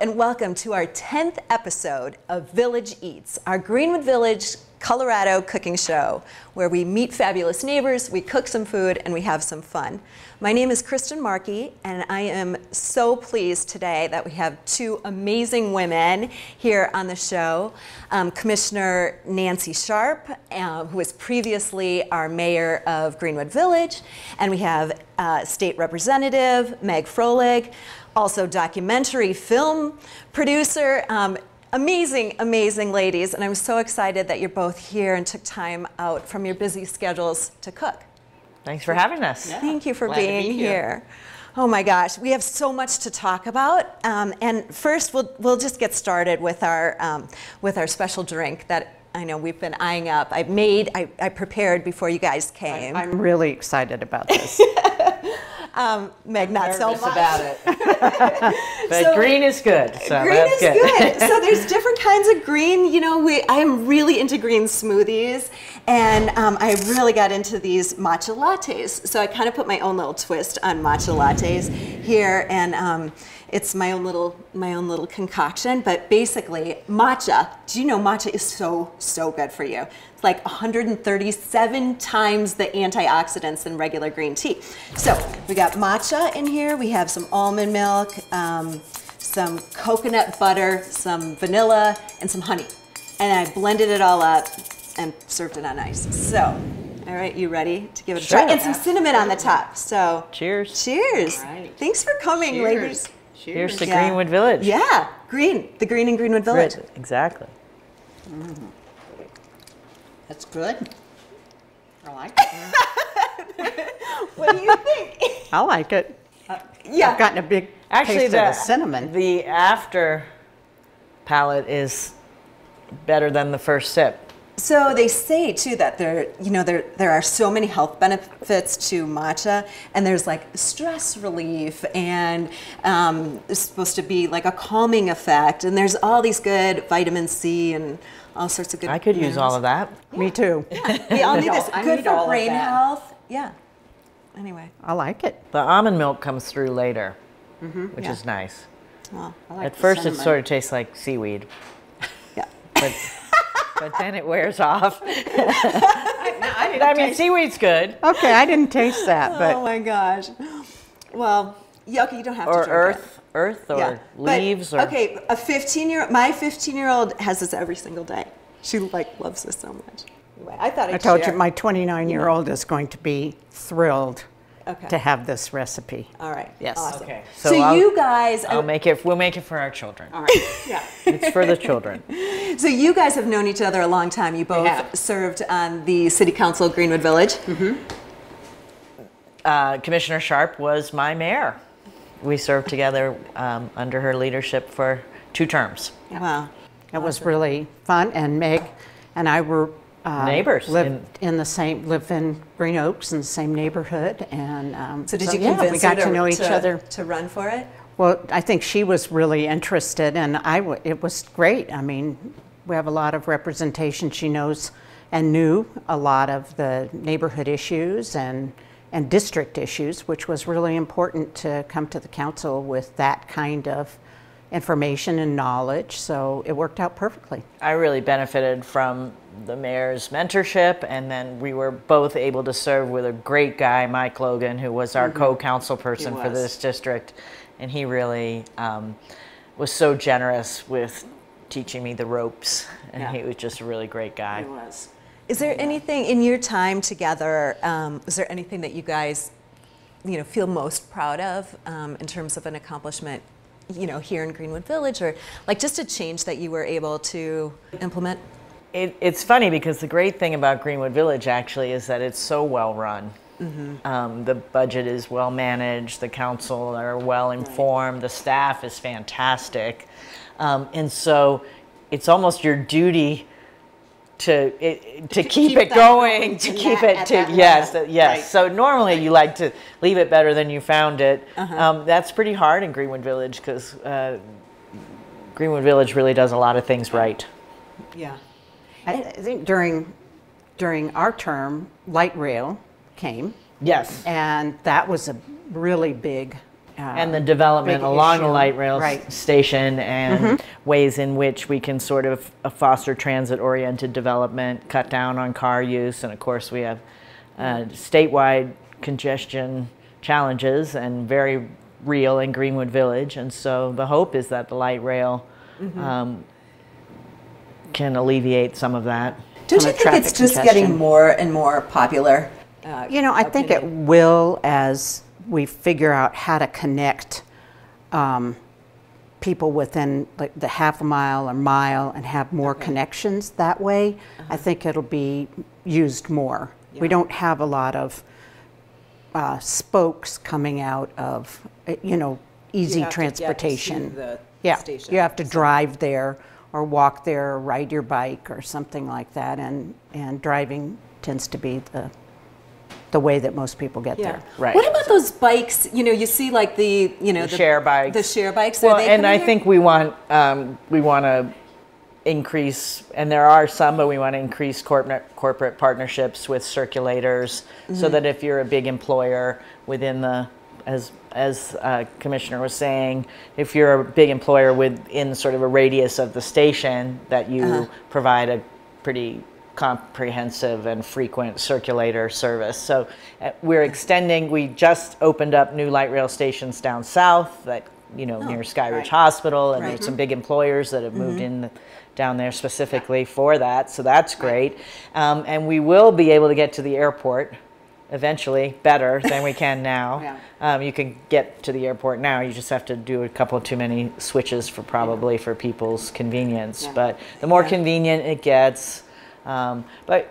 and welcome to our 10th episode of Village Eats, our Greenwood Village, Colorado cooking show, where we meet fabulous neighbors, we cook some food, and we have some fun. My name is Kristin Markey, and I am so pleased today that we have two amazing women here on the show. Um, Commissioner Nancy Sharpe, uh, who was previously our mayor of Greenwood Village, and we have uh, State Representative Meg Froelich, also documentary film producer. Um, amazing, amazing ladies, and I'm so excited that you're both here and took time out from your busy schedules to cook. Thanks for having us. Yeah. Thank you for Glad being be here. here. Oh my gosh, we have so much to talk about. Um, and first, we'll, we'll just get started with our, um, with our special drink that I know we've been eyeing up. I made, I, I prepared before you guys came. I'm really excited about this. um, Meg, not so Nervous much. about it. but So- green is good. So green that's is good. good. so there's different kinds of green. You know, we I am really into green smoothies, and um, I really got into these matcha lattes. So I kind of put my own little twist on matcha lattes here, and um, it's my own little my own little concoction. But basically, matcha. Do you know matcha is so so good for you? It's like 137 times the antioxidants than regular green tea. So we got matcha in here. We have some almond milk. Um, some coconut butter, some vanilla, and some honey. And I blended it all up and served it on ice. So, all right, you ready to give it a try? And some cinnamon on the top. So, Cheers. cheers. All right. Thanks for coming, Cheers. ladies. Cheers. Here's to Yeah. Greenwood Village. Yeah, green, the green in Greenwood Village. Right, Exactly. That's good. I like it. What do you think? I like it. yeah. I've gotten a big Actually, taste the of the cinnamon. The after palate is better than the first sip. So they say too that there, you know, there there are so many health benefits to matcha, and there's like stress relief, and um, it's supposed to be like a calming effect, and there's all these good vitamin C and all sorts of good. I could use all of that. Me too. We all need this. I Good need for brain health. Yeah. Anyway, I like it. The almond milk comes through later, which Mm-hmm. Yeah. is nice. well, I like At the first, it sort of tastes like seaweed, yeah. but but then it wears off. I, didn't I mean, taste- seaweed's good. okay, I didn't taste that, oh my gosh. Well, yeah, okay, you don't have to Or drink it. earth, earth, or Yeah. But, leaves, or okay, a 15 year my 15 year old has this every single day. She like loves this so much. Anyway, I thought I'd I told share. you my 29 year old is going to be thrilled Okay. to have this recipe. All right. Yes. Awesome. Okay, So, so you guys, I'll make it. We'll make it for our children. All right. yeah. It's for the children. So you guys have known each other a long time. You both served on the City Council of Greenwood Village. Uh, Commissioner Sharpe was my mayor. We served together um, under her leadership for two terms. Wow. It was really fun, and Meg and I were uh, Neighbors Lived in, the same, live in Green Oaks in the same neighborhood, and um, So did you yeah, convince we got her to know each other. to run for it? Well, I think she was really interested, and I w- it was great. I mean, we have a lot of representation. She knows and knew a lot of the neighborhood issues and and district issues, which was really important to come to the council with that kind of information and knowledge. So it worked out perfectly. I really benefited from the mayor's mentorship, and then we were both able to serve with a great guy, Mike Logan, who was our co-council person for this district, and he really um, was so generous with teaching me the ropes, and Yeah. he was just a really great guy. was. Is there anything in your time together? Um, is there anything that you guys, you know, feel most proud of um, in terms of an accomplishment, you know, here in Greenwood Village, or like just a change that you were able to implement? It, it's funny because the great thing about Greenwood Village actually is that it's so well run. Um, the budget is well managed, the council are well informed, the staff is fantastic. Um, and so it's almost your duty to it, to, keep, keep it going, going to keep that- it to yes, level. yes. Right. So normally you like to leave it better than you found it. Uh-huh. Um, that's pretty hard in Greenwood Village because uh, Greenwood Village really does a lot of things right. Yeah. I I think during during our term, light rail came, Yes. and that was a really big and the development big along the light rail s- Right. Mm-hmm. station and ways in which we can sort of uh, foster transit-oriented development, cut down on car use, and of course we have uh, statewide congestion challenges and very real in Greenwood Village. And so the hope is that the light rail Mm-hmm. um, can alleviate some of that. Don't you think it's just congestion. getting more and more popular? Uh, You know, I think it will as we figure out how to connect um, people within like the half a mile or mile and have more connections that way. I think it'll be used more. We don't have a lot of uh, spokes coming out of, uh, you know, easy have to get to transportation. yeah, station, you have to drive there or walk there or ride your bike or something like that. And, and driving tends to be the, the way that most people get Yeah. there. Right. What about those bikes? You know, you see like the you know The share bikes. The share bikes. Well, and I here? think we want um, we want to increase, and there are some, but we want to increase corporate corporate partnerships with circulators, Mm-hmm. so that if you're a big employer within the as as uh, Commissioner was saying, if you're a big employer within sort of a radius of the station, that you Uh-huh. provide a pretty comprehensive and frequent circulator service. So uh, we're extending. We just opened up new light rail stations down south that you know near Sky Ridge Hospital, and there's some big employers that have moved in down there specifically for that. So that's great. Um, and we will be able to get to the airport eventually better than we can now. Yeah. Um, you can get to the airport now. You just have to do a couple too many switches for probably for people's convenience. But the more convenient it gets, um, but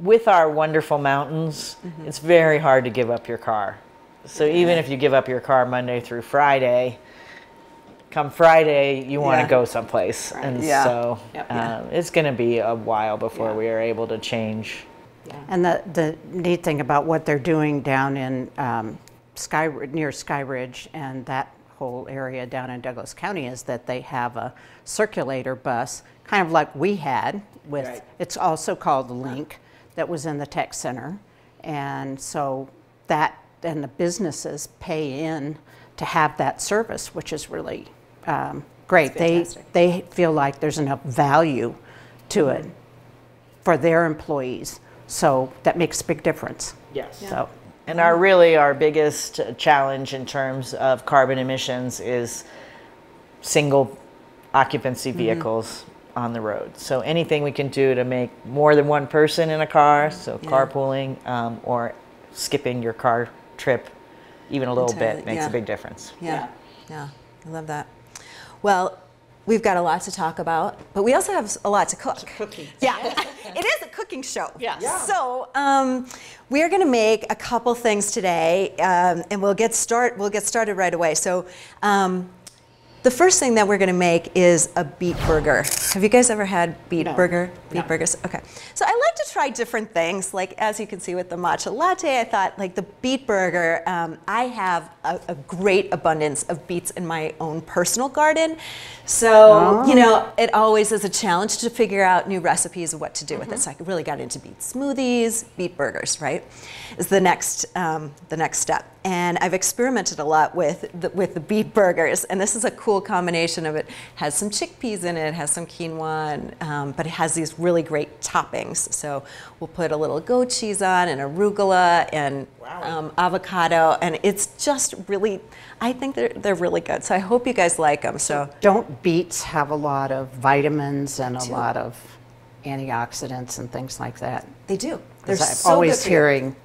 with our wonderful mountains, it's very hard to give up your car. So even if you give up your car Monday through Friday, come Friday you want to Yeah. go someplace, and Yeah. so Yep. um, it's going to be a while before Yeah. we are able to change. And the, the neat thing about what they're doing down in um, Sky, near Sky Ridge and that whole area down in Douglas County is that they have a circulator bus, kind of like we had with, Right. it's also called the Link, that was in the tech center. And so that, and the businesses pay in to have that service, which is really um, great. They, they feel like there's enough value to it for their employees. So that makes a big difference. Yes. So, And our really our biggest challenge in terms of carbon emissions is single occupancy vehicles on the road. So anything we can do to make more than one person in a car, so carpooling um, or skipping your car trip even a little Entirely, bit makes yeah. a big difference. Yeah, yeah, I love that. Well, we've got a lot to talk about, but we also have a lot to cook. cooking. Yeah, it is a cooking show. Yes. Yeah. So um, we are going to make a couple things today, um, and we'll get start. We'll get started right away. So. The first thing that we're going to make is a beet burger. Have you guys ever had beet No. burger? Beet No. burgers? Okay. So I like to try different things. Like as you can see with the matcha latte, I thought like the beet burger. Um, I have a, a great abundance of beets in my own personal garden, so you know it always is a challenge to figure out new recipes of what to do with it. So I really got into beet smoothies, beet burgers. Right, is the next um, the next step. And I've experimented a lot with the, with the beet burgers, and this is a cool combination of it. Has some chickpeas in it, has some quinoa, and, um, but it has these really great toppings. So we'll put a little goat cheese on, and arugula, and um, avocado, and it's just really. I think they're they're really good. So I hope you guys like them. So don't beets have a lot of vitamins and a lot of antioxidants and things like that? they do. They're I'm so always for you.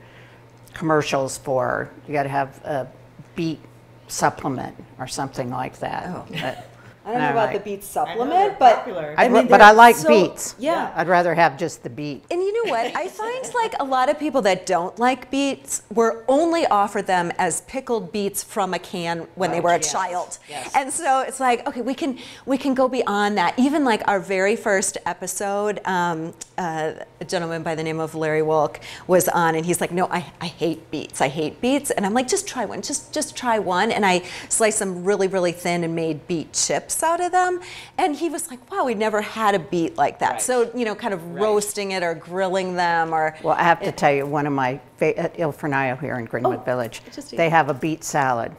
Commercials for you got to have a beet supplement or something like that. Oh. But I don't know I'm about the beet they're supplement, but popular. I'd I ra- mean, but I like so- beets. Yeah. I'd rather have just the beet. And you know what? I find like a lot of people that don't like beets were only offered them as pickled beets from a can when they were a yes. child. Yes. And so it's like, okay, we can we can go beyond that. Even like our very first episode, um, uh, a gentleman by the name of Larry Wolk was on, and he's like, no, I, I hate beets. I hate beets. And I'm like, just try one. Just just try one. And I sliced them really really thin and made beet chips chips out of them. And he was like, wow, we never had a beet like that. Right. So, you know, kind of roasting it or grilling them or. Well, I have to tell you, one of my, fa- at Il Fornaio here in Greenwood Oh, Village, they have a beet salad.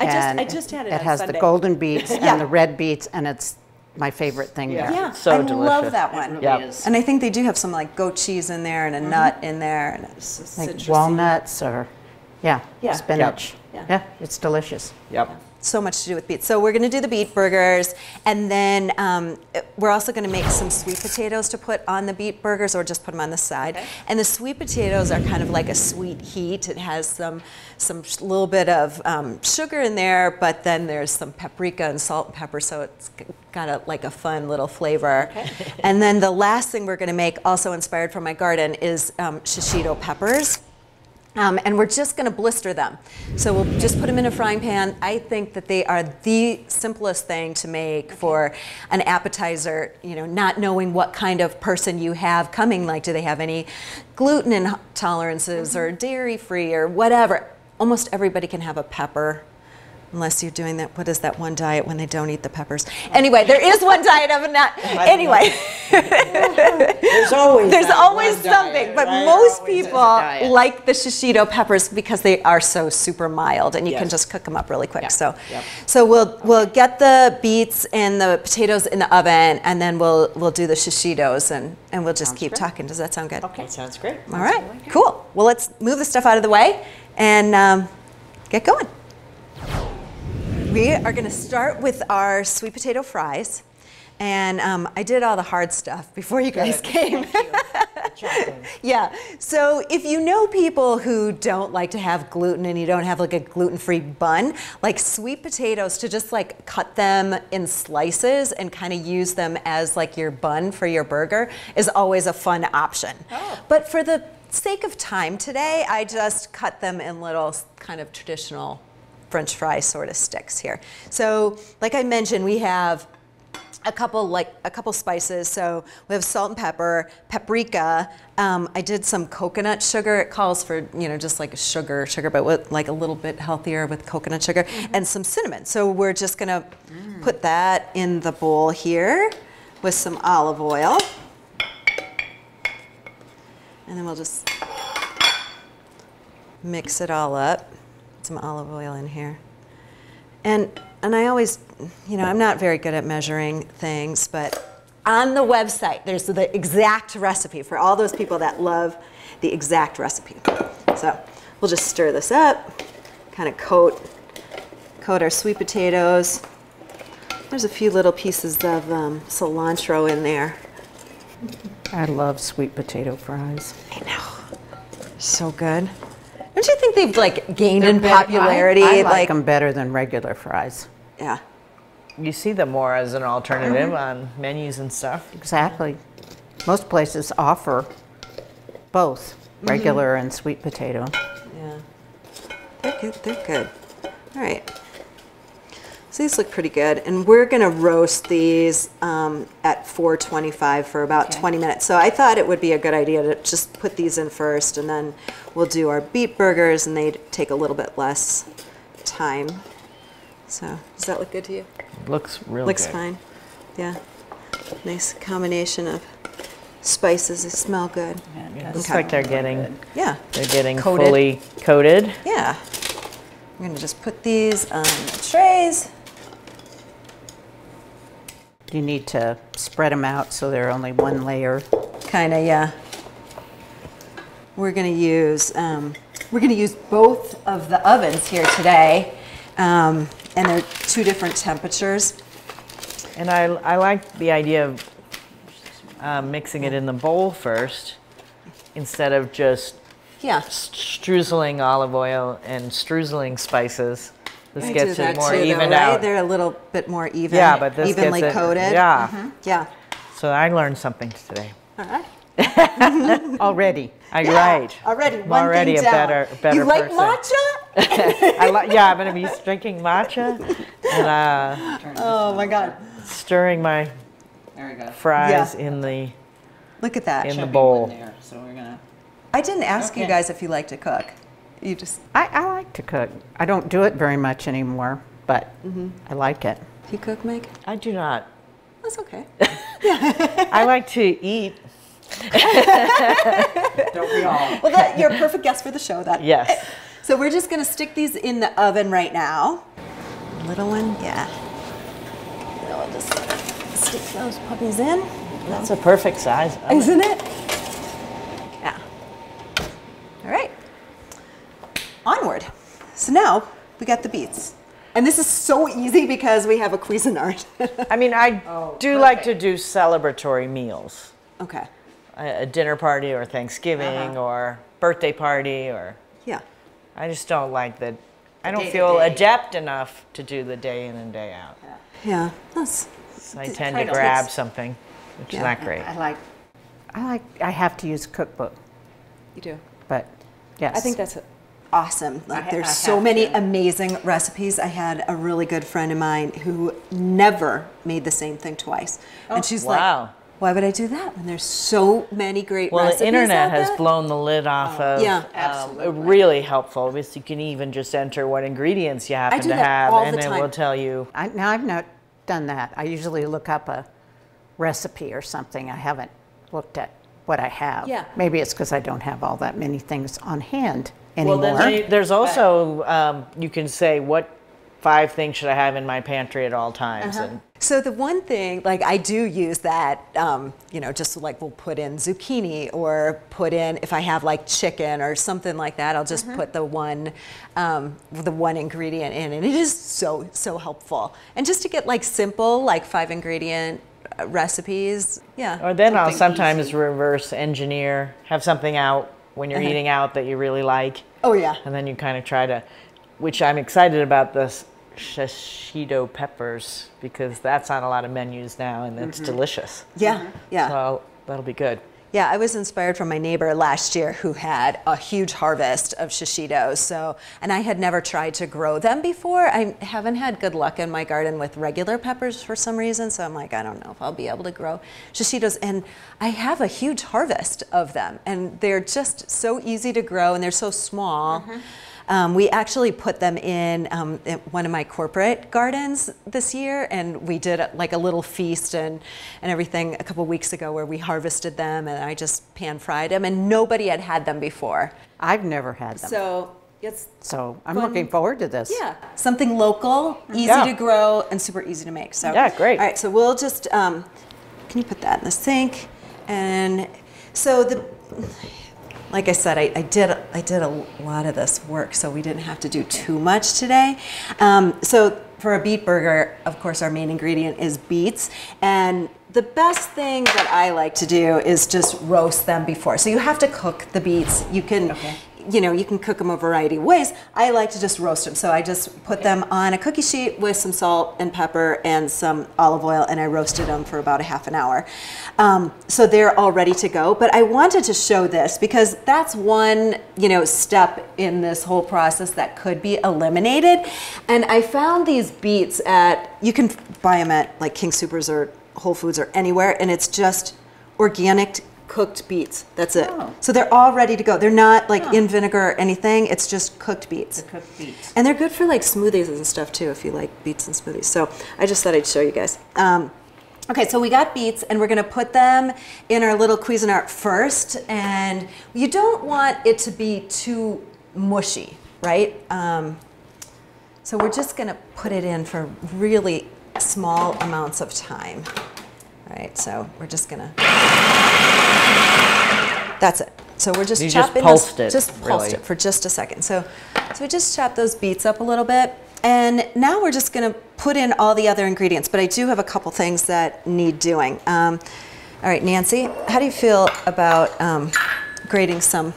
I just, and I just had it It on has Sunday. the golden beets Yeah. and the red beets, and it's my favorite thing Yeah. there. Yeah, So I delicious. love that one. really Yep. is. And I think they do have some like goat cheese in there and a mm-hmm. nut in there and it's Like walnuts or, yeah, Yeah. spinach. Yeah. Yeah, it's delicious. Yep. So much to do with beets. So we're going to do the beet burgers, and then um, we're also going to make some sweet potatoes to put on the beet burgers, or just put them on the side. And the sweet potatoes are kind of like a sweet heat. It has some some little bit of um, sugar in there, but then there's some paprika and salt and pepper, so it's got a, like a fun little flavor. and then the last thing we're going to make, also inspired from my garden, is um, shishito peppers. Um, and we're just going to blister them. So we'll just put them in a frying pan. I think that they are the simplest thing to make for an appetizer, you know, not knowing what kind of person you have coming. Like, do they have any gluten intolerances or dairy free or whatever? Almost everybody can have a pepper. Unless you're doing that, what is that one diet when they don't eat the peppers? Anyway, there is one diet of not. Anyway, There's always there's always something, diet, but right? most Always is a people like the shishito peppers because they are so super mild, and you can just cook them up really quick. Yeah. So, Yep. so we'll we'll get the beets and the potatoes in the oven, and then we'll we'll do the shishitos, and and we'll just keep talking. Does that sound good? Okay, sounds great. All right, cool. Well, let's move the stuff out of the way and um, get going. We are going to start with our sweet potato fries. And um, I did all the hard stuff before you guys came. yeah. So if you know people who don't like to have gluten and you don't have like a gluten-free bun, like sweet potatoes to just like cut them in slices and kind of use them as like your bun for your burger is always a fun option. But for the sake of time today, I just cut them in little kind of traditional French fry sort of sticks here. So, like I mentioned, we have a couple like a couple spices. So we have salt and pepper, paprika. Um, I did some coconut sugar. It calls for you know just like sugar, sugar, but with like a little bit healthier with coconut sugar and some cinnamon. So we're just gonna put that in the bowl here with some olive oil, and then we'll just mix it all up. Some olive oil in here. And and I always, you know, I'm not very good at measuring things, but on the website there's the exact recipe for all those people that love the exact recipe. So we'll just stir this up, kind of coat coat our sweet potatoes. There's a few little pieces of um, cilantro in there. I love sweet potato fries. I know, so good. Don't you think they've like gained in They're bet- popularity? I, I like them better than regular fries. yeah. You see them more as an alternative mm-hmm. on menus and stuff. Exactly. Most places offer both mm-hmm. regular and sweet potato. Yeah. They're good. They're good. All right. So these look pretty good. And we're going to roast these um, at 425 for about 20 minutes. So I thought it would be a good idea to just put these in first and then we'll do our beet burgers and they take a little bit less time. So does that look good to you? Looks real Looks good. fine. Yeah. Nice combination of spices. They smell good. Yeah, Looks Okay. like they're getting Yeah. they're getting Coated. fully coated. Yeah. I'm going to just put these on the trays. You need to spread them out so they're only one layer. Kind of, yeah. We're going to use um, we're going to use both of the ovens here today, um, and they're two different temperatures. And I, I like the idea of uh, mixing it in the bowl first instead of just Yeah. streusling olive oil and streusling spices. This I gets do it that more too, though, right? out. They're a little bit more even. Yeah, but this evenly gets it- coated. yeah. Mhm. Yeah. So I learned something today. All right. Already. I right. Already, I'm one already thing a down. better better You like person. matcha? I li- yeah, I'm gonna be drinking matcha and uh, Oh my God! stirring my There we go. fries Yeah. in the Look at that. in the bowl. one there, so we're gonna. I didn't ask you guys if you like to cook. You just I, I like to cook. I don't do it very much anymore, but mm-hmm. I like it. Do you cook, Meg? I do not. That's okay. I like to eat. Don't we all? well, that, you're a perfect guest for the show. Then. Yes. So we're just gonna stick these in the oven right now. Little one, yeah. So I'll just stick those puppies in, That's a perfect size. oven. isn't it? Yeah. All right. Onward. So now we got the beets. And this is so easy because we have a Cuisinart. I mean, I Oh, do like to do celebratory meals. okay. A, a dinner party or Thanksgiving Uh-huh. or birthday party or Yeah. I just don't like that. I don't day-to-day. feel adept enough to do the day in and day out. Yeah. That's So I tend to grab it's- something, which Yeah. is not great. I like, I like, I have to use a cookbook, you do. but yes. I think that's awesome. Like, ha- there's I so many to. amazing recipes. I had a really good friend of mine who never made the same thing twice, and she's wow. like, "Why would I do that when there's so many great Well, recipes the internet has there?" blown the lid off of. Yeah. um, Absolutely. really helpful because you can even just enter what ingredients you happen do to that have, all and the it will tell you. I, now I've not done that. I usually look up a recipe or something. I haven't looked at what I have. Yeah. Maybe it's because I don't have all that many things on hand Well, then there- there's also um, you can say what five things should I have in my pantry at all times, Uh-huh. and So the one thing, like I do use that, um, you know, just like we'll put in zucchini or put in if I have like chicken or something like that, I'll just put the one, um, the one ingredient in, and it is so so helpful. And just to get like simple, like five ingredient uh, recipes, yeah. or then I'll sometimes easy. reverse engineer, have something out when you're Uh-huh. eating out that you really like, Oh yeah. and then you kind of try to, which I'm excited about this shishito peppers because that's on a lot of menus now and it's delicious. Yeah, yeah. So that'll be good. Yeah, I was inspired from my neighbor last year who had a huge harvest of shishitos. So, and I had never tried to grow them before. I haven't had good luck in my garden with regular peppers for some reason. So I'm like, I don't know if I'll be able to grow shishitos. And I have a huge harvest of them, and they're just so easy to grow, and they're so small. Mm-hmm. Um, we actually put them in, um, in one of my corporate gardens this year, and we did like a little feast and, and everything a couple weeks ago where we harvested them and I just pan fried them, and nobody had had them before. I've never had them. So it's So I'm Fun. looking forward to this. yeah, something local, easy Yeah. to grow, and super easy to make. So Yeah, great. All right, so we'll just um, can you put that in the sink? And so the like I said, I, I did I did a lot of this work, so we didn't have to do too much today. Um, so for a beet burger, of course, our main ingredient is beets, and the best thing that I like to do is just roast them before. So you have to cook the beets. You can. You know, you can cook them a variety of ways. I like to just roast them. So I just put them on a cookie sheet with some salt and pepper and some olive oil, and I roasted them for about a half an hour. Um, so they're all ready to go. But I wanted to show this because that's one, you know, step in this whole process that could be eliminated. And I found these beets at you can buy them at like King Supers or Whole Foods or anywhere, and it's just organic cooked beets. That's it. Oh. So they're all ready to go. They're not like in vinegar or anything. It's just cooked beets. Cooked beets. And they're good for like smoothies and stuff too, if you like beets and smoothies. So I just thought I'd show you guys. Um, okay, so we got beets, and we're gonna put them in our little Cuisinart first. And you don't want it to be too mushy, right? Um, so we're just gonna put it in for really small amounts of time. All right, so we're just gonna. That's it. So we're just You just chopping pulsed those, it, just pulsed really. it for just a second. So, so we just chop those beets up a little bit, and now we're just going to put in all the other ingredients. But I do have a couple things that need doing. Um, all right, Nancy, how do you feel about um, grating some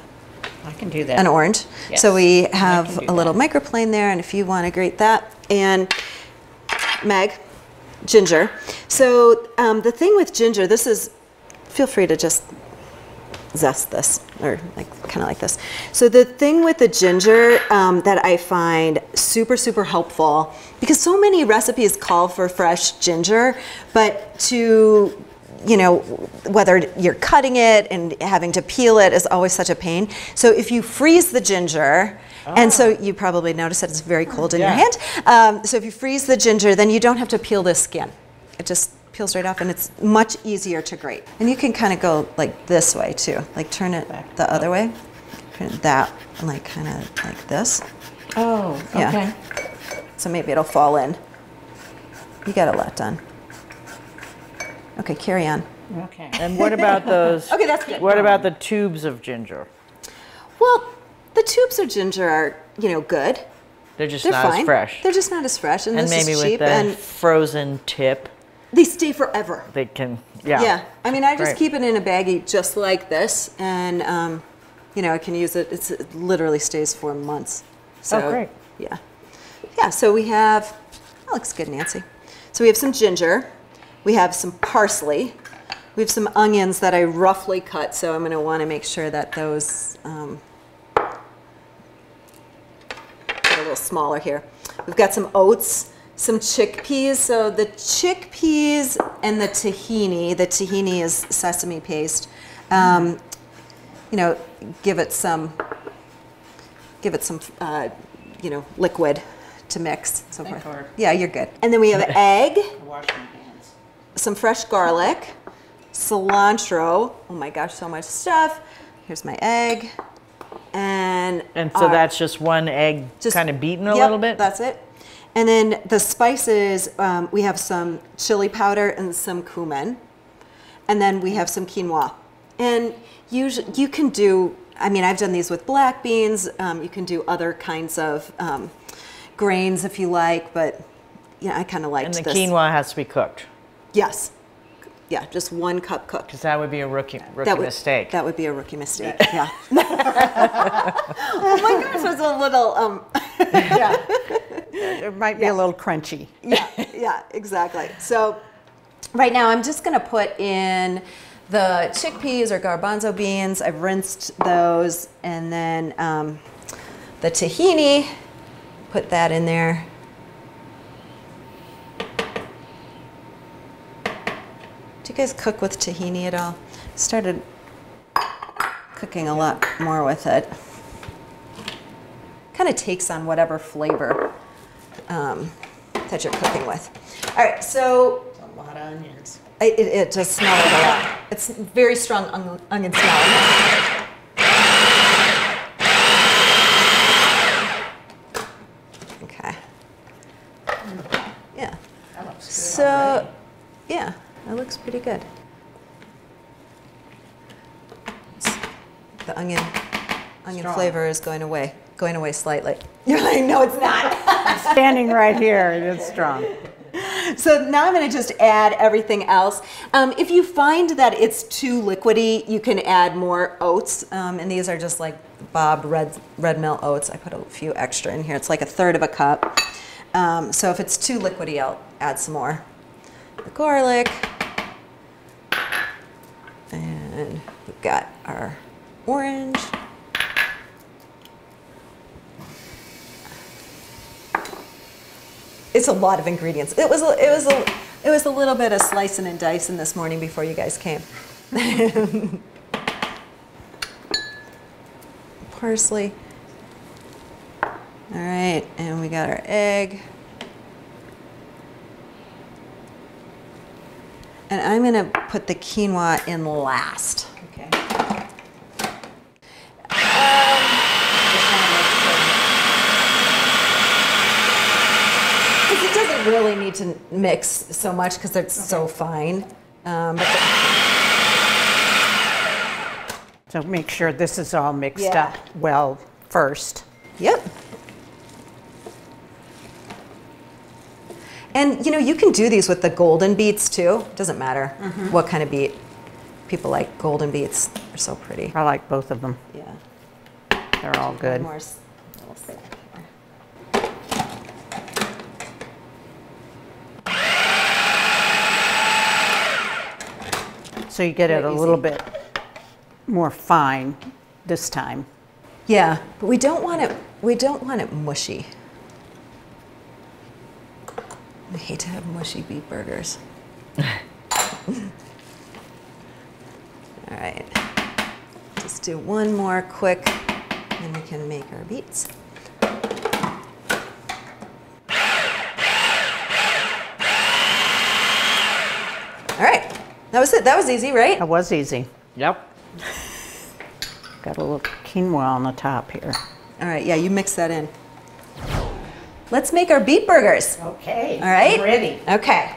I can do that. an orange? Yes, so we have a little microplane there, and if you want to grate that, and Meg, ginger. So um, the thing with ginger, this is, feel free to just zest this or like kind of like this. So the thing with the ginger um, that I find super super helpful because so many recipes call for fresh ginger, but to you know whether you're cutting it and having to peel it is always such a pain. So if you freeze the ginger And so you probably notice that it's very cold in your hand. Um, so if you freeze the ginger, then you don't have to peel the skin. It just peels right off and it's much easier to grate. And you can kind of go like this way too, like turn it the other way. Turn it that, like kind of like this. Oh, Yeah. okay. So maybe it'll fall in. You got a lot done. Okay, carry on. Okay. And what about those? Okay, that's good. What about the tubes of ginger? Well, the tubes of ginger are, you know, good. They're just They're not fine. as fresh. They're just not as fresh, and, and this maybe is with cheap, the and frozen tip, they stay forever. they can. Yeah. Yeah, I mean, I just Great. keep it in a baggie just like this, and um, you know, I can use it. It's, it literally stays for months. So, Oh, great. Yeah, yeah. So we have. That looks good, Nancy. So we have some ginger. We have some parsley. We have some onions that I roughly cut. So I'm going to want to make sure that those um, get a little smaller here. We've got some oats, some chickpeas. So the chickpeas and the tahini, the tahini is sesame paste. Um, you know, give it some, give it some, uh, you know, liquid to mix. So Thank forth. Lord. Yeah, you're good. And then we have egg, I wash my hands. some fresh garlic, cilantro. Oh my gosh, so much stuff. Here's my egg. And And so our- that's just one egg just- kind of beaten a Yep, little bit? That's it. And then the spices, um, we have some chili powder and some cumin. And then we have some quinoa. And usually you can do, I mean, I've done these with black beans. Um, you can do other kinds of um, grains if you like, but yeah, I kind of like liked and the this. quinoa has to be cooked, Yes. Yeah, just one cup cooked. because that would be a rookie, rookie would, mistake. That would be a rookie mistake. Yeah. oh my gosh, it was a little. Um, It might be a little crunchy. yeah, yeah, exactly. So right now I'm just going to put in the chickpeas or garbanzo beans. I've rinsed those, and then um, the tahini. Put that in there. Do you guys cook with tahini at all? Started cooking a lot more with it. Kind of takes on whatever flavor um, that you're cooking with. All right, so A lot of onions. it, it, it does smell like a lot. It's very strong onion, onion smell. Okay. Yeah. That looks good So, yeah, that looks pretty good. The onion, onion Strong. flavor is going away, going away slightly. You're like, no, it's not. Standing right here, it is strong. So now I'm going to just add everything else. Um, if you find that it's too liquidy, you can add more oats. Um, and these are just like Bob red red mill oats. I put a few extra in here. It's like a third of a cup. Um, so if it's too liquidy, I'll add some more. The garlic. And we've got our orange. It's a lot of ingredients. It was a, it was a, it was a little bit of slicing and dicing this morning before you guys came. Parsley. All right, and we got our egg. And I'm gonna put the quinoa in last. Okay. Because it doesn't really need to mix so much because it's so fine. Um, So make sure this is all mixed Yeah. up well first. Yep. And you know, you can do these with the golden beets too. Doesn't matter what kind of beet. People like golden beets. They're so pretty. I like both of them. Yeah. They're all good. More s- little sip here. So you get it a little bit more fine this time. Yeah, but we don't want it. We don't want it mushy. I hate to have mushy beet burgers. All right, just do one more quick, and we can make our beets. All right, that was it. That was easy, right? That was easy. Yep. Got a little quinoa on the top here. All right, yeah, you mix that in. Let's make our beet burgers. Okay. All right? Ready. Okay.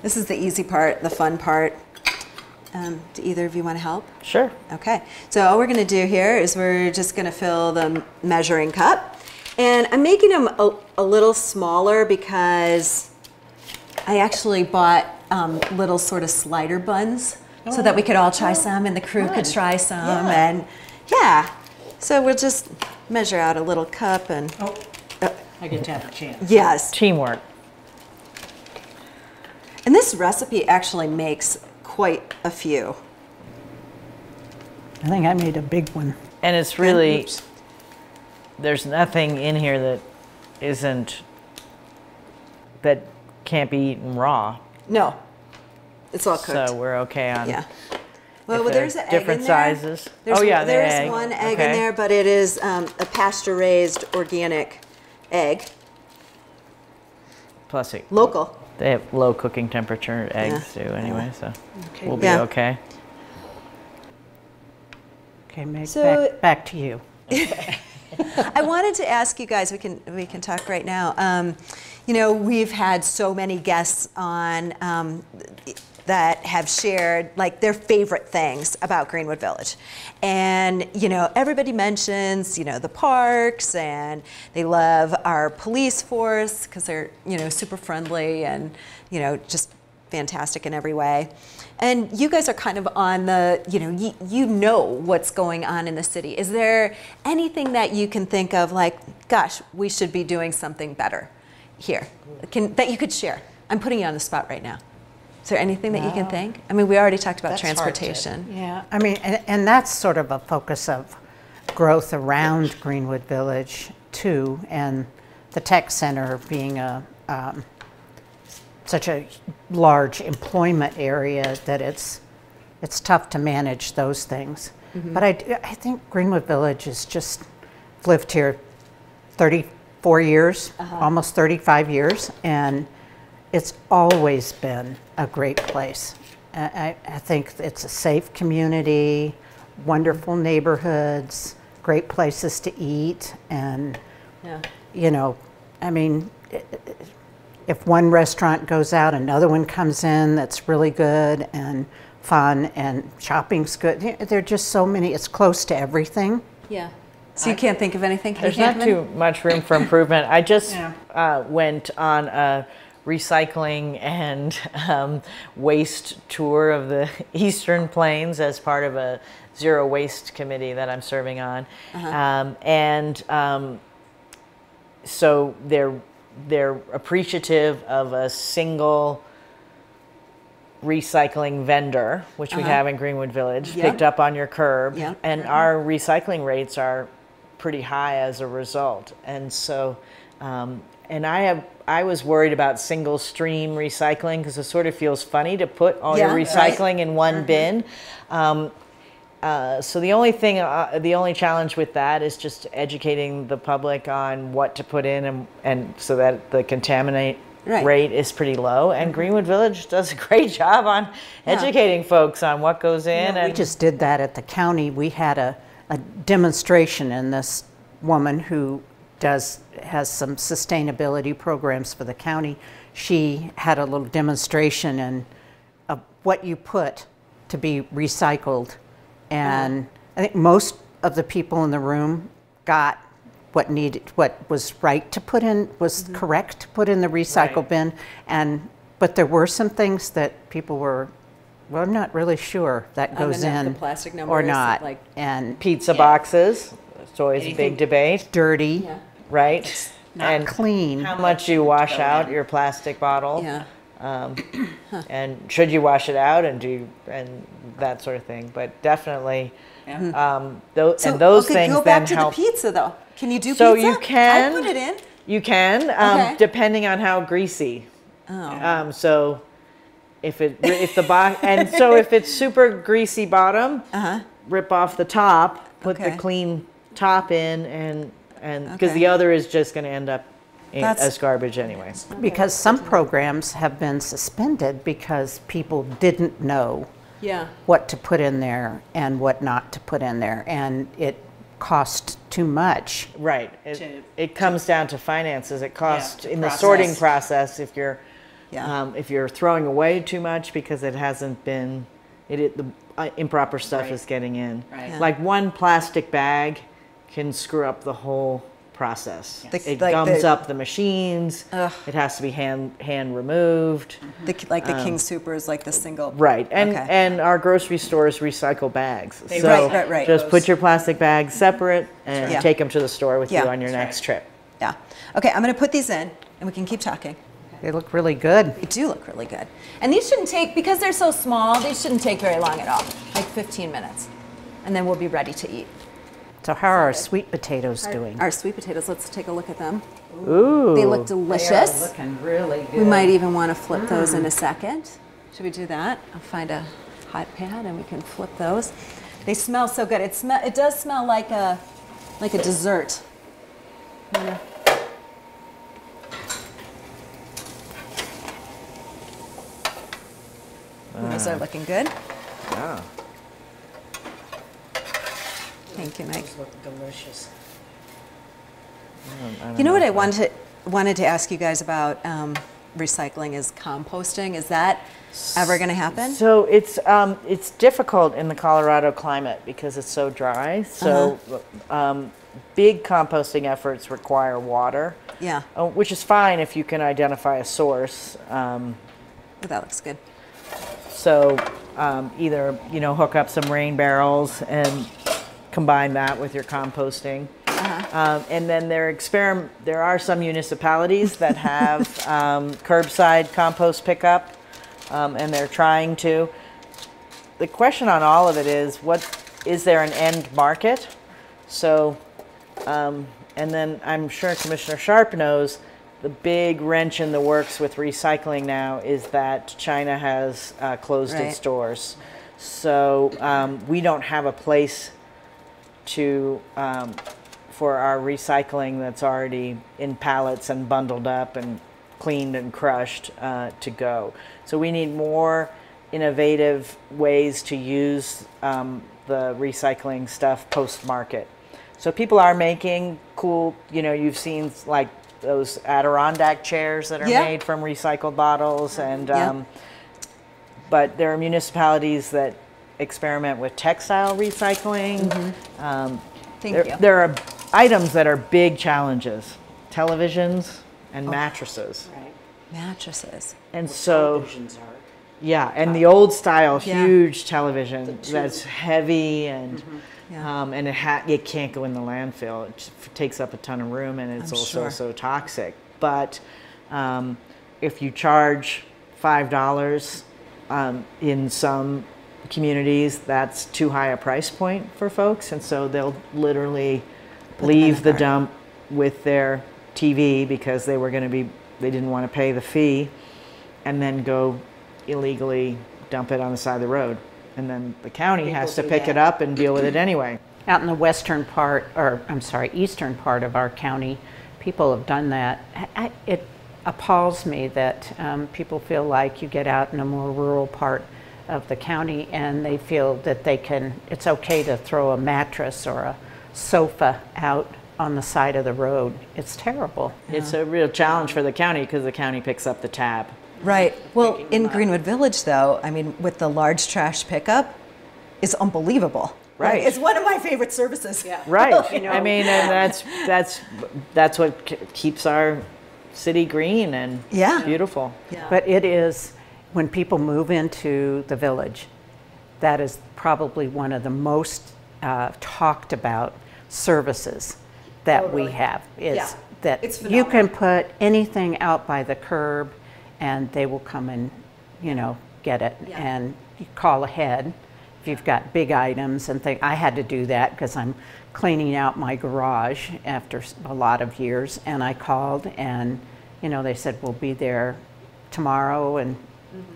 This is the easy part, the fun part. Um, do either of you want to help? Sure. Okay, so all we're going to do here is we're just going to fill the measuring cup. And I'm making them a, a little smaller because I actually bought um, little sort of slider buns so that we could all try some and the crew could try some. Yeah. And yeah, so we'll just measure out a little cup and Oh, uh, I get to have a chance. yes. Teamwork. And this recipe actually makes quite a few. I think I made a big one. And it's really, Oops. there's nothing in here that isn't, that can't be eaten raw. No, it's all cooked. So we're okay on. Yeah. Well, well, there's an egg different in there. sizes. There's, Oh, yeah, there's egg. one egg Okay. in there, but it is um, a pasture-raised organic egg, Plus, it, local. they have low cooking temperature eggs too, anyway, so we'll be Yeah. okay. Okay, Meg, So- back, back to you. I wanted to ask you guys. We can we can talk right now. Um, you know, we've had so many guests on um, that have shared like their favorite things about Greenwood Village, and you know, everybody mentions you know the parks and they love our police force because they're you know super friendly and you know just fantastic in every way. And you guys are kind of on the, you know, you, you know what's going on in the city. Is there anything that you can think of like, gosh, we should be doing something better here can, that you could share? I'm putting you on the spot right now. Is there anything that you can think? I mean, we already talked about That's to- transportation. Yeah, I mean, and, and that's sort of a focus of growth around Greenwood Village too, and the tech center being a um, such a large employment area that it's it's tough to manage those things. But I, I think Greenwood Village is just lived here 34 years, uh-huh. almost 35 years, and it's always been a great place. I, I think it's a safe community, wonderful neighborhoods, great places to eat, and Yeah. you know, I mean, if one restaurant goes out, another one comes in that's really good and fun, and shopping's good. There are just so many. It's close to everything. Yeah. So you can't think of anything? There's not too much room for improvement. I just Yeah. uh, went on a recycling and um, waste tour of the Eastern Plains as part of a zero waste committee that I'm serving on, Uh-huh. um, and um, so they're they're appreciative of a single recycling vendor, which we have in Greenwood Village, Uh-huh. Picked up on your curb, Yeah. and our recycling rates are pretty high as a result. And so, um, and I have, I was worried about single stream recycling because it sort of feels funny to put all Yeah, your right. recycling in one bin. Um, uh, so the only thing, uh, the only challenge with that is just educating the public on what to put in, and, and so that the contaminate Right. rate is pretty low. And Greenwood Village does a great job on educating folks on what goes in. And we just did that at the county. We had a, a demonstration, in this woman who does has some sustainability programs for the county. She had a little demonstration and of what you put to be recycled, and I think most of the people in the room got what needed, what was right to put in, was mm-hmm. correct to put in the recycle Right. bin, and but there were some things that people were. Well, I'm not really sure that Um, goes and in the plastic or not, like- and pizza boxes. It's always a big debate, dirty, Yeah. right? not and clean. how much you wash out your plastic bottle. Yeah. and should you wash it out and do and that sort of thing but definitely um, tho- So, and those okay, things go back then to help the pizza though. Can you do so pizza? you can I put it in. you can um, Okay. depending on how greasy Oh. um, so if it if the box and so if it's super greasy bottom Uh-huh. rip off the top put Okay. the clean top in and and because Okay. the other is just going to end up in, as garbage anyway. Because some programs have been suspended because people didn't know Yeah. what to put in there and what not to put in there, and it cost too much. Right. It, To- it comes down to finances. It costs to in the sorting process. process if you're Yeah. um, if you're throwing away too much because it hasn't been it, it the uh, improper stuff Right. is getting in. Right. Yeah. Like one plastic bag can screw up the whole process. The- It like gums the- up the machines. Ugh. It has to be hand hand removed. The, like the King Supers, like the single. Right, and Okay. and our grocery stores recycle bags. They- so Right, right, right. just put your plastic bags separate and Yeah. take them to the store with Yeah. you on your next trip. Yeah. Okay, I'm going to put these in and we can keep talking. They look really good. They do look really good. And these shouldn't take, because they're so small, these shouldn't take very long at all, like 15 minutes. And then we'll be ready to eat. So how are our sweet potatoes doing? Our sweet potatoes, let's take a look at them. Ooh. They look delicious. They looking really good. We might even want to flip mm. those in a second. Should we do that? I'll find a hot pad and we can flip those. They smell so good. It smell it does smell like a like a dessert. Yeah. Ooh, Those are looking good. Yeah. Thank you, Mike. look delicious. You know what I wanted wanted to ask you guys about um, recycling is composting. Is that ever going to happen? So it's um, it's difficult in the Colorado climate because it's so dry. So Uh-huh. um, big composting efforts require water, Yeah, uh, which is fine if you can identify a source. Um, that looks good. So um, either you know hook up some rain barrels and combine that with your composting. Um, and then there experim- there are some municipalities that have um, curbside compost pickup, um, and they're trying to. The question on all of it is, what is there an end market? So, um, and then I'm sure Commissioner Sharpe knows the big wrench in the works with recycling now is that China has uh, closed Right. its doors. So um, we don't have a place to um, for our recycling that's already in pallets and bundled up and cleaned and crushed uh, to go. So we need more innovative ways to use um, the recycling stuff post market. So people are making cool, you know, you've seen like those Adirondack chairs that are Yeah. made from recycled bottles and Yeah. um, but there are municipalities that experiment with textile recycling. Um, Thank there, you. there are items that are big challenges televisions and mattresses. Right. Mattresses. And so, Televisions are. yeah, and the old style Yeah. huge television that's heavy and. Yeah. Um, and it, ha- it can't go in the landfill. It f- takes up a ton of room, and it's I'm also sure. so toxic. But um, if you charge five dollars um, in some communities, that's too high a price point for folks, and so they'll literally in leave the the dump with their TV because they were going to be they didn't want to pay the fee, and then go illegally dump it on the side of the road, and then the county has to pick it up and deal with it anyway. Out in the western part, or I'm sorry, eastern part of our county, people have done that. I- It appalls me that um, people feel like you get out in a more rural part of the county and they feel that they can, it's okay to throw a mattress or a sofa out on the side of the road. It's terrible. It's a real challenge for the county because the county picks up the tab. Right. Well, in Greenwood Village, though, I mean, with the large trash pickup, is unbelievable. Right. It's one of my favorite services. Yeah. Right. you know? I mean, and that's that's that's what keeps our city green and Yeah. beautiful. But it is, when people move into the village, that is probably one of the most uh, talked about services that we have. Is Yeah. that It's you can put anything out by the curb, and they will come and, you know, get it. Yeah. And you call ahead if you've got big items and things. I had to do that because I'm cleaning out my garage after a lot of years, and I called, and you know, they said we'll be there tomorrow, and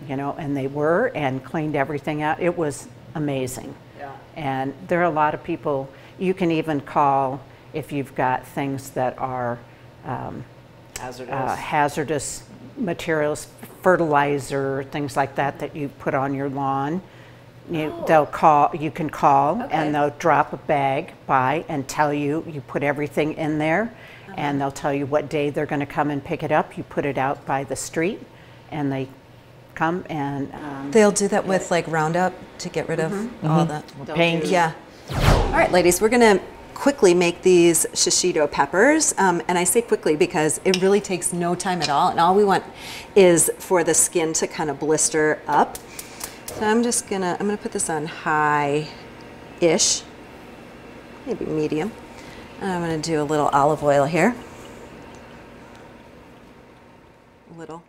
you know, and they were and cleaned everything out. It was amazing. Yeah. And there are a lot of people. You can even call if you've got things that are um, Hazardous. uh, hazardous materials, fertilizer, things like that that you put on your lawn. You, They'll call, you can call Okay. and they'll drop a bag by and tell you, you put everything in there and they'll tell you what day they're gonna come and pick it up. You put it out by the street and they come and, um, They'll do that with like Roundup to get rid of mm-hmm. all mm-hmm. that. Paint. Yeah. All right, ladies, we're gonna quickly make these shishito peppers. Um, and I say quickly because it really takes no time at all. And all we want is for the skin to kind of blister up. So I'm just gonna, I'm gonna put this on high-ish, maybe medium. And I'm gonna do a little olive oil here. A little.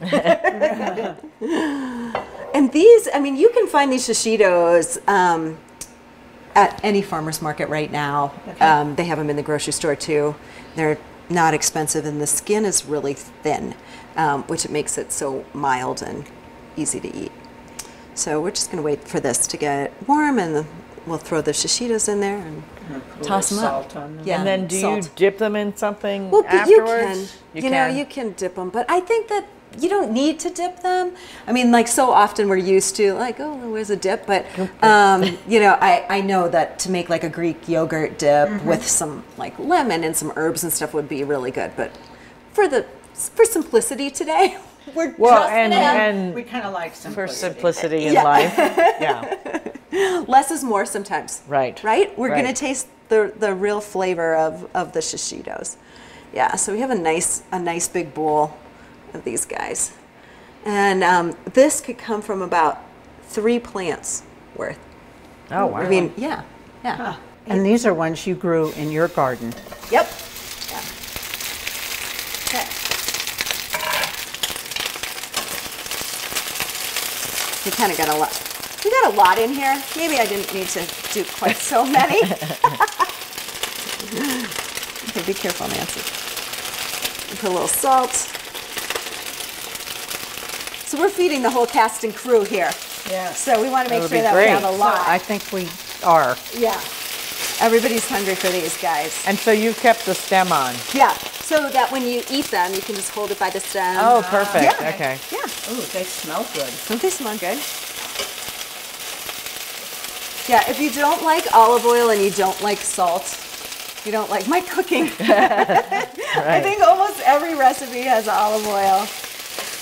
And these, I mean, you can find these shishitos um, at any farmer's market right now. Um, they have them in the grocery store too. They're not expensive, and the skin is really thin, um, which makes it so mild and easy to eat. So we're just going to wait for this to get warm, and the, we'll throw the shishitos in there and toss them up. on them. Yeah, and then do salt. you dip them in something Well, but you can. You, know, you can dip them, but I think that you don't need to dip them. I mean, like so often we're used to like, oh, where's a dip? But um, you know, I, I know that to make like a Greek yogurt dip Mm-hmm. with some like lemon and some herbs and stuff would be really good. But for the for simplicity today, we're Well, just and and We kind of like for simplicity. simplicity in Yeah. life, yeah, less is more sometimes. Right. Right? We're gonna taste the, the real flavor of, of the shishitos. Yeah, so we have a nice a nice big bowl of these guys. And um, this could come from about three plants worth. Oh wow. I mean, yeah, yeah. And these are ones you grew in your garden. Yep. Yeah. Okay. We kind of got a lot. We got a lot in here. Maybe I didn't need to do quite so many. okay, be careful, Nancy. Put a little salt. So we're feeding the whole cast and crew here. Yeah. So we want to make would sure be that we have a lot. I think we are. Yeah. Everybody's hungry for these guys. and so you kept the stem on. Yeah. So that when you eat them, you can just hold it by the stem. Oh, perfect. yeah. Okay. Yeah. Ooh, they smell good. Don't they smell good? Yeah, if you don't like olive oil and you don't like salt, you don't like my cooking. I think almost every recipe has olive oil.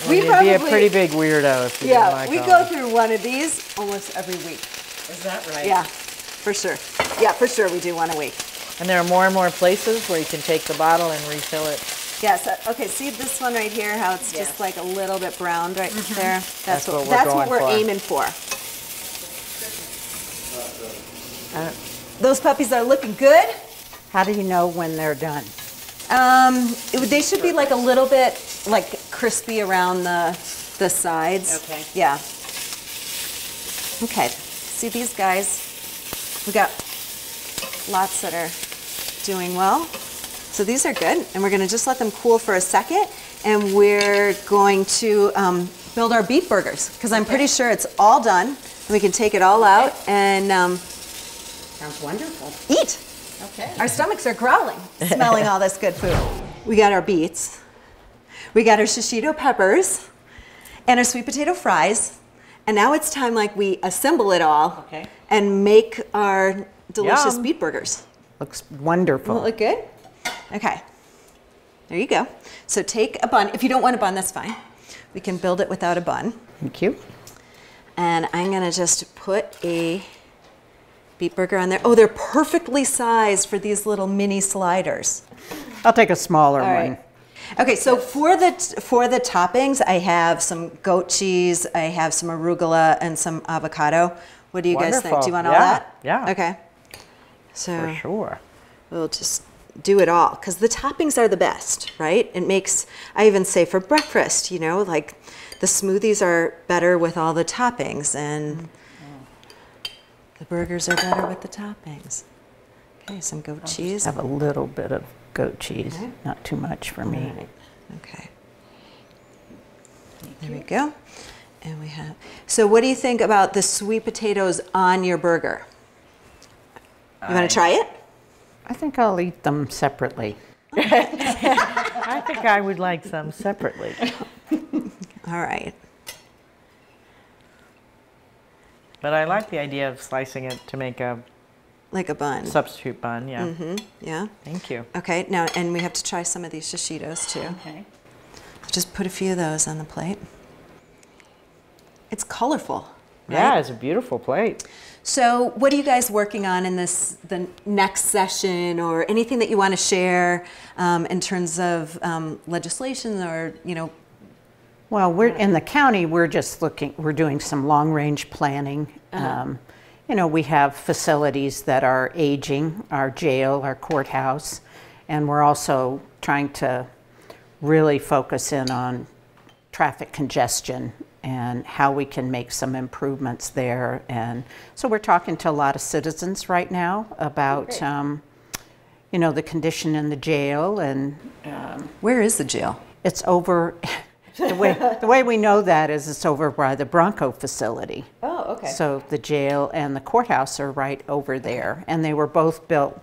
Well, you'd be a pretty big weirdo if you yeah, didn't like we all go through one of these almost every week. Is that right? Yeah, for sure. Yeah, for sure we do one a week. And there are more and more places where you can take the bottle and refill it. Yes. uh, okay. See this one right here? How it's Yes. just like a little bit browned right there. That's, That's what, what we're that's going what we're for. aiming for. Uh, those puppies are looking good. How do you know when they're done? Um, it they should be like a little bit like crispy around the the sides. Okay. Yeah. Okay. See these guys? We got lots that are doing well. So these are good, and we're going to just let them cool for a second, and we're going to um, build our beet burgers because I'm pretty sure it's all done. And we can take it all out and um, Sounds wonderful. eat. Okay. Our stomachs are growling, smelling all this good food. We got our beets, we got our shishito peppers, and our sweet potato fries. And now it's time like we assemble it all Okay. and make our delicious Yum. beet burgers. Looks wonderful. Will look good? Okay. There you go. So take a bun. If you don't want a bun, that's fine. We can build it without a bun. Thank you. And I'm gonna just put a beet burger on there. Oh, they're perfectly sized for these little mini sliders. I'll take a smaller All one. Okay, so for the for the toppings, I have some goat cheese, I have some arugula, and some avocado. What do you guys think? Do you Wonderful. want all Yeah, that? yeah. Okay. So For sure. we'll just do it all because the toppings are the best, right? It makes I even say for breakfast, you know, like the smoothies are better with all the toppings, and the burgers are better with the toppings. Okay, some goat cheese. Have a little bit of goat cheese, Okay. not too much for me. Right. Okay. There we go. And we have. So, what do you think about the sweet potatoes on your burger? You want to try it? I think I'll eat them separately. Oh. I think I would like some separately. All right. But I like the idea of slicing it to make a Like a bun. substitute bun. Yeah. Yeah. Thank you. Okay, now, and we have to try some of these shishitos too. Okay. I'll Just put a few of those on the plate. It's colorful. Yeah, it's a beautiful plate. So, what are you guys working on in this the next session, or anything that you want to share um, in terms of um, legislation, or you know, Well, we're in the county. We're just looking. We're doing some long-range planning. Um, you know, we have facilities that are aging, our jail, our courthouse, and we're also trying to really focus in on traffic congestion and how we can make some improvements there. And so we're talking to a lot of citizens right now about, um, you know, the condition in the jail and where is the jail? it's over, the way, the way we know that is it's over by the Bronco facility. Oh, okay. So the jail and the courthouse are right over there. And they were both built,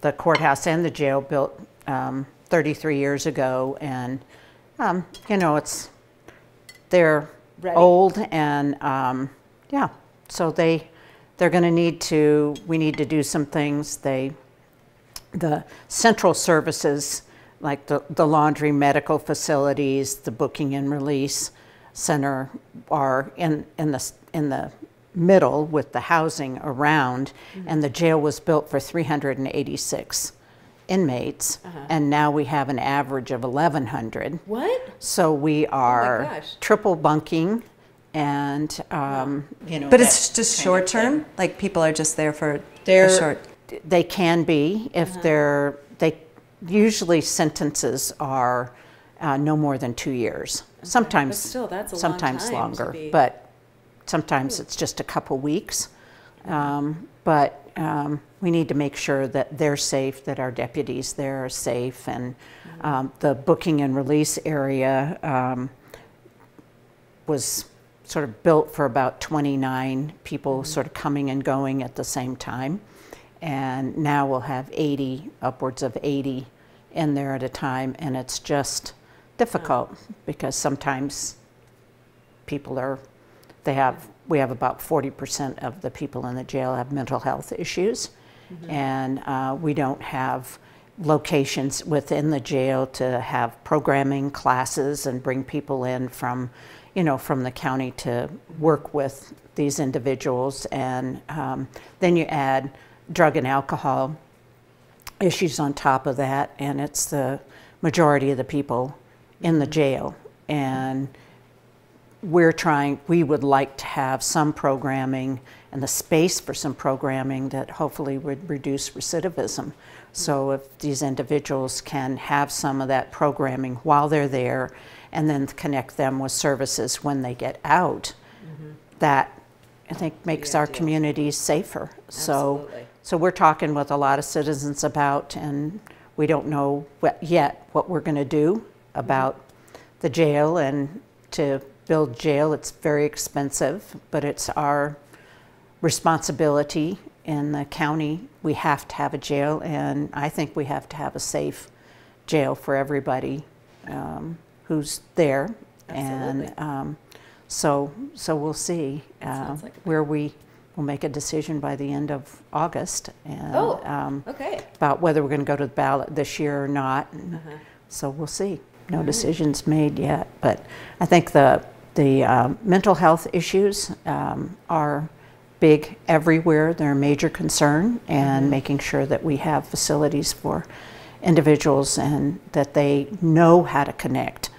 the courthouse and the jail built um, 33 years ago. And, um, you know, it's, they're Ready. old and, um, yeah, so they, they're going to need to, we need to do some things. They, the central services, like the, the laundry, medical facilities, the booking and release center are in, in the, in the middle with the housing around. Mm-hmm. And the jail was built for 386 inmates. Uh-huh. And now we have an average of 1,100. What? So we oh are gosh. triple bunking and, um, you know. But it's just short term. Like people are just there for They're, short. They can be if uh-huh. they're, they, usually sentences are uh, no more than two years. Sometimes, still, long sometimes time to longer, be- but sometimes it's just a couple weeks. Um, But um, we need to make sure that they're safe, that our deputies there are safe, and um, the booking and release area um, was sort of built for about 29 people sort of coming and going at the same time. And now we'll have 80, upwards of 80 in there at a time. And it's just difficult because sometimes people are, they have, we have about 40% of the people in the jail have mental health issues. And uh, we don't have locations within the jail to have programming classes and bring people in from, you know, from the county to work with these individuals. And um, then you add drug and alcohol issues on top of that, and it's the majority of the people in the jail. And we're trying, we would like to have some programming and the space for some programming that hopefully would reduce recidivism. So if these individuals can have some of that programming while they're there and then connect them with services when they get out, mm-hmm. that I think makes our communities safer. So, Absolutely. so we're talking with a lot of citizens about, and we don't know what, yet what we're going to do about the jail and to build jail. It's very expensive, but it's our responsibility in the county. We have to have a jail, and I think we have to have a safe jail for everybody um, who's there. Absolutely. And um, so, so we'll see uh, like where we will make a decision by the end of August. And, Oh, um, okay. about whether we're going to go to the ballot this year or not. And Uh-huh. So we'll see. No decisions made yet, but I think the the um, mental health issues um, are big everywhere. They're a major concern, and making sure that we have facilities for individuals and that they know how to connect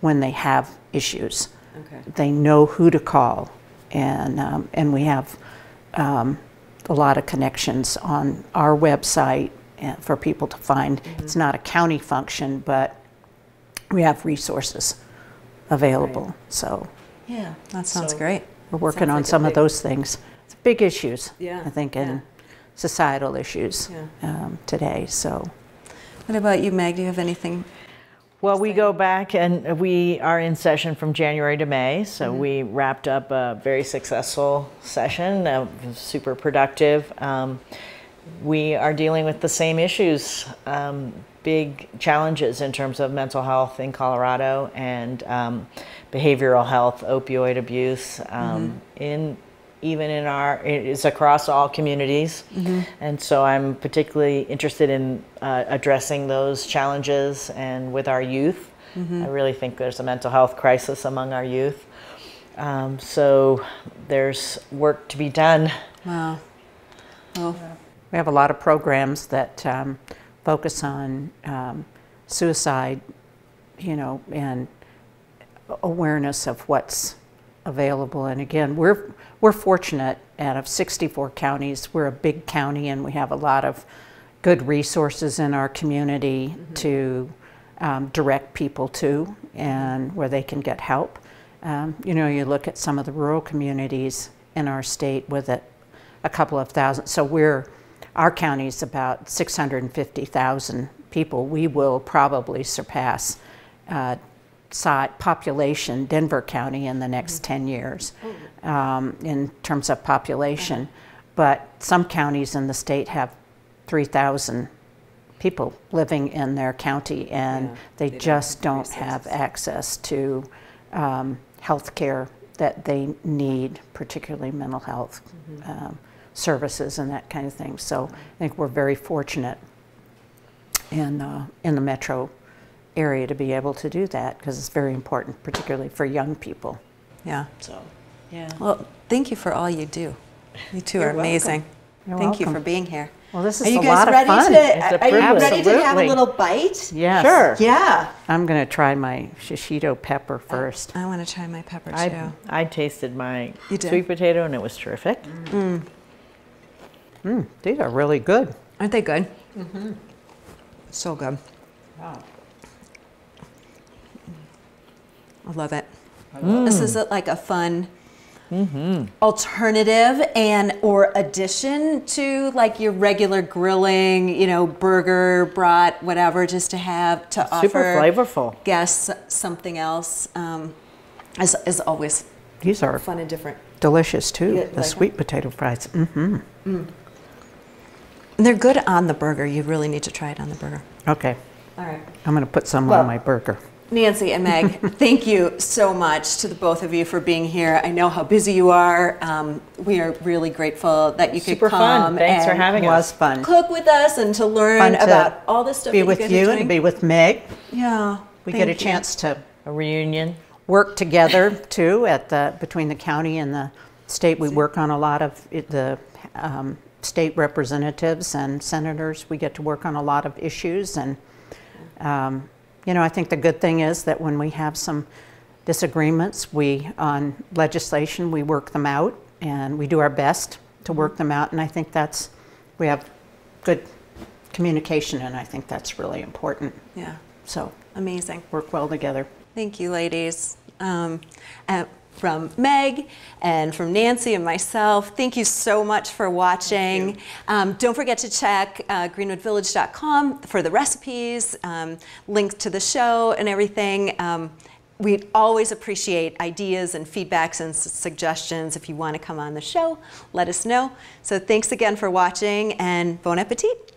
when they have issues Okay. they know who to call, and um, and we have um, a lot of connections on our website for people to find. It's not a county function, but we have resources available. So Yeah, that sounds So- great. we're working on like some of big- those things. It's big issues, Yeah, I think, and yeah. societal issues Yeah. um, today. So. What about you, Meg? Do you have anything? Well, we go back and we are in session from January to May. So we wrapped up a very successful session, uh, super productive. Um, we are dealing with the same issues, um, big challenges in terms of mental health in Colorado and um, behavioral health, opioid abuse, um, in even in our it is across all communities, and so I'm particularly interested in uh, addressing those challenges and with our youth. I really think there's a mental health crisis among our youth. Um, so there's work to be done. Wow. Well, We have a lot of programs that um, focus on um, suicide, you know, and awareness of what's available. And again, we're we're fortunate. Out of 64 counties, we're a big county, and we have a lot of good resources in our community to um, direct people to, and where they can get help. Um, you know, you look at some of the rural communities in our state with it, a couple of thousand. So we're our county's about 650,000 people. We will probably surpass uh, si- population Denver County in the next 10 years um, in terms of population. But some counties in the state have 3,000 people living in their county, and Yeah, they, they don't just have don't have access to um, health care that they need, particularly mental health Mm-hmm. um, services and that kind of thing. So I think we're very fortunate in, uh, in the metro area to be able to do that because it's very important, particularly for young people. yeah. So, yeah. Well, thank you for all you do. You two You're are amazing. You're thank you for being here. Well, this is Are you a guys lot ready of fun. to? Are you ready to have a little bite? Yes. Sure. Yeah. I'm going to try my shishito pepper first. I want to try my pepper too. I, I tasted my sweet potato and it was terrific. Mm, these are really good. Aren't they good? Mm-hmm. So good. I love it. This is like a fun alternative and or addition to like your regular grilling, you know, burger, brat, whatever, just to have to Super offer flavorful. guests something else. Um, is, is always These are fun and different. delicious too. The sweet potato fries. Mm-hmm. And they're good on the burger. You really need to try it on the burger. Okay, All right. I'm going to put some Well- on my burger. Nancy and Meg, thank you so much to the both of you for being here. I know how busy you are. Um, we are really grateful that you could Super fun. come Thanks for and having was us. fun. cook with us and to learn Fun to about all this stuff Be that with you you and be with Meg. yeah, We thank get a you. chance to A reunion. work together too at the between the county and the state. We work on a lot of the um, state representatives and senators. We get to work on a lot of issues, and um, you know, I think the good thing is that when we have some disagreements, we on legislation we work them out, and we do our best to work them out. And I think that's we have good communication, and I think that's really important. Yeah, So amazing. work well together. Thank you, ladies. Um, and from Meg and from Nancy and myself, thank you so much for watching. Um, don't forget to check uh, greenwoodvillage.com for the recipes, um, links to the show, and everything. Um, we'd always appreciate ideas and feedbacks and suggestions. If you want to come on the show, let us know. So thanks again for watching and bon appetit.